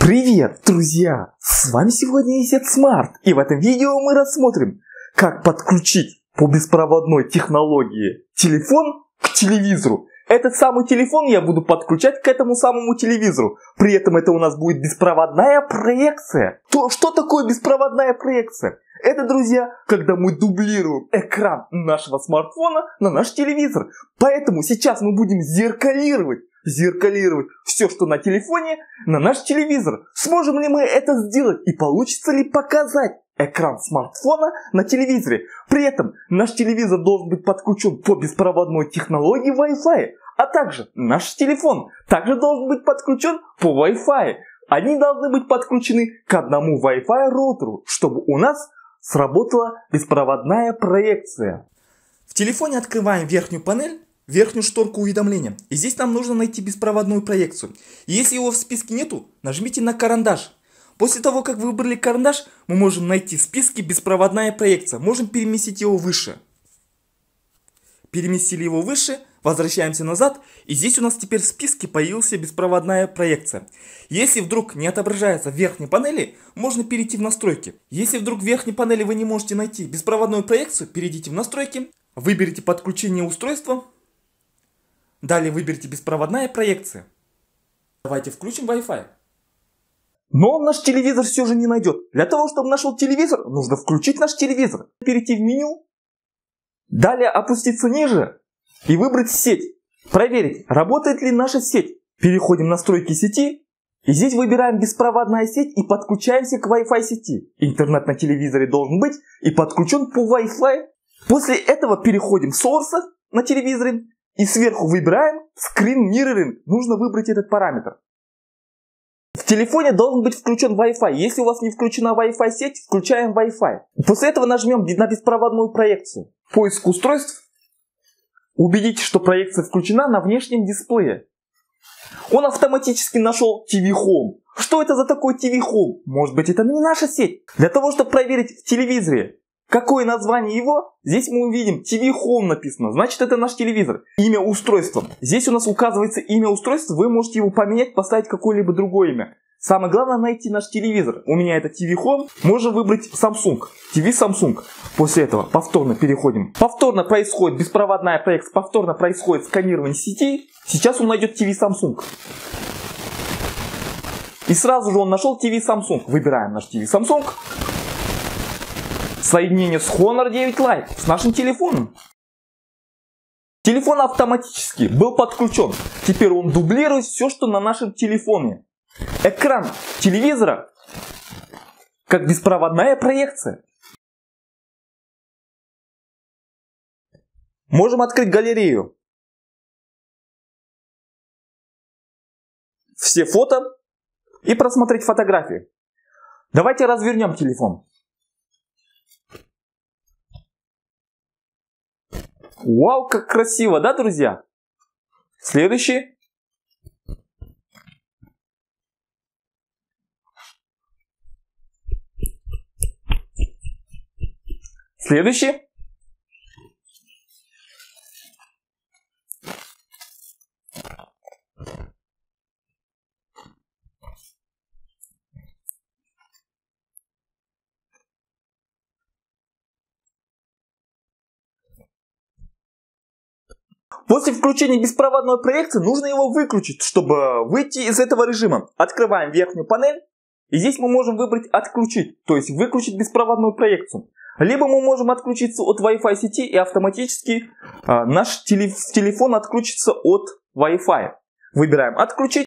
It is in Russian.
Привет, друзья! С вами сегодня Изет Смарт, и в этом видео мы рассмотрим, как подключить по беспроводной технологии телефон к телевизору. Этот самый телефон я буду подключать к этому самому телевизору. При этом это у нас будет беспроводная проекция. То, что такое беспроводная проекция? Это, друзья, когда мы дублируем экран нашего смартфона на наш телевизор. Поэтому сейчас мы будем зеркалировать зеркалировать все, что на телефоне, на наш телевизор. Сможем ли мы это сделать и получится ли показать экран смартфона на телевизоре. При этом наш телевизор должен быть подключен по беспроводной технологии Wi-Fi, а также наш телефон также должен быть подключен по Wi-Fi. Они должны быть подключены к одному Wi-Fi роутеру, чтобы у нас сработала беспроводная проекция. В телефоне открываем верхнюю панель верхнюю шторку уведомления. И здесь нам нужно найти беспроводную проекцию. если его в списке нету, нажмите на карандаш. После того, как вы выбрали карандаш, мы можем найти в списке беспроводная проекция. Можем переместить его выше. Переместили его выше, возвращаемся назад, и здесь у нас теперь в списке появилась беспроводная проекция. Если вдруг не отображается в верхней панели, можно перейти в настройки. Если вдруг в верхней панели вы не можете найти беспроводную проекцию, перейдите в настройки, выберите подключение устройства, Далее выберите беспроводная проекция. Давайте включим Wi-Fi. Но он наш телевизор все же не найдет. Для того, чтобы нашел телевизор, нужно включить наш телевизор. Перейти в меню. Далее опуститься ниже и выбрать сеть. Проверить, работает ли наша сеть. Переходим в настройки сети. И здесь выбираем беспроводная сеть и подключаемся к Wi-Fi сети. Интернет на телевизоре должен быть и подключен по Wi-Fi. После этого переходим в Source на телевизоре и сверху выбираем Screen Mirroring. Нужно выбрать этот параметр. В телефоне должен быть включен Wi-Fi. Если у вас не включена Wi-Fi сеть, включаем Wi-Fi. После этого нажмем на беспроводную проекцию. Поиск устройств. Убедитесь, что проекция включена на внешнем дисплее. Он автоматически нашел TV Home. Что это за такой TV Home? Может быть это не наша сеть? Для того, чтобы проверить в телевизоре, Какое название его? Здесь мы увидим TV Home написано, значит это наш телевизор. Имя устройства. Здесь у нас указывается имя устройства, вы можете его поменять, поставить какое-либо другое имя. Самое главное найти наш телевизор. У меня это TV Home. Можно выбрать Samsung. TV Samsung. После этого повторно переходим. Повторно происходит беспроводная проекция. Повторно происходит сканирование сети. Сейчас он найдет TV Samsung. И сразу же он нашел TV Samsung. Выбираем наш TV Samsung соединение с Honor 9 Lite, с нашим телефоном. Телефон автоматически был подключен. Теперь он дублирует все, что на нашем телефоне. Экран телевизора как беспроводная проекция. Можем открыть галерею. Все фото и просмотреть фотографии. Давайте развернем телефон. Вау, как красиво, да, друзья? Следующий. Следующий. После включения беспроводной проекции нужно его выключить, чтобы выйти из этого режима. Открываем верхнюю панель. И здесь мы можем выбрать «Отключить», то есть выключить беспроводную проекцию. Либо мы можем отключиться от Wi-Fi сети и автоматически э, наш телеф телефон отключится от Wi-Fi. Выбираем «Отключить».